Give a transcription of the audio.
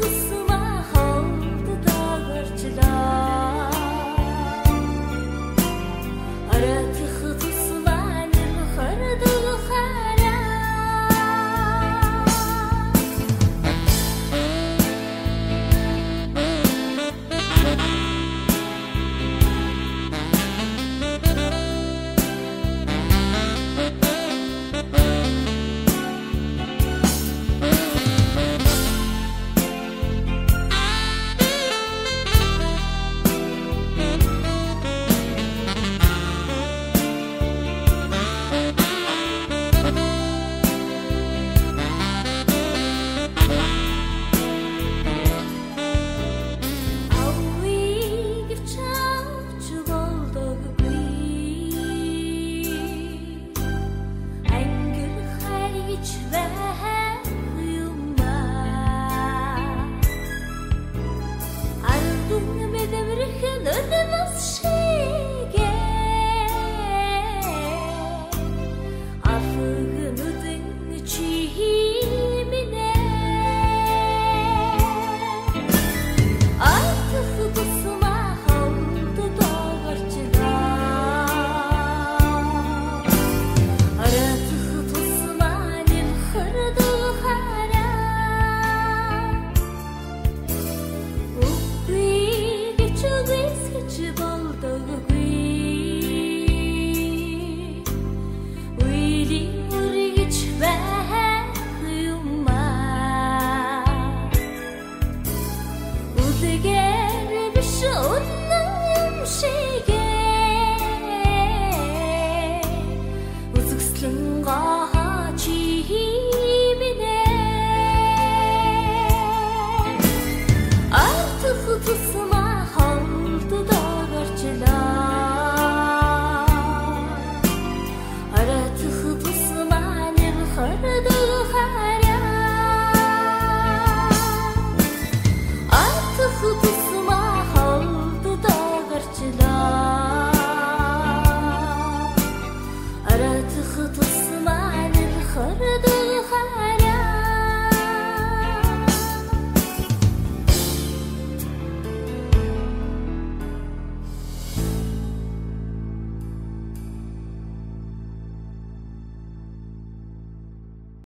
Tout seul. گر بشون نمشي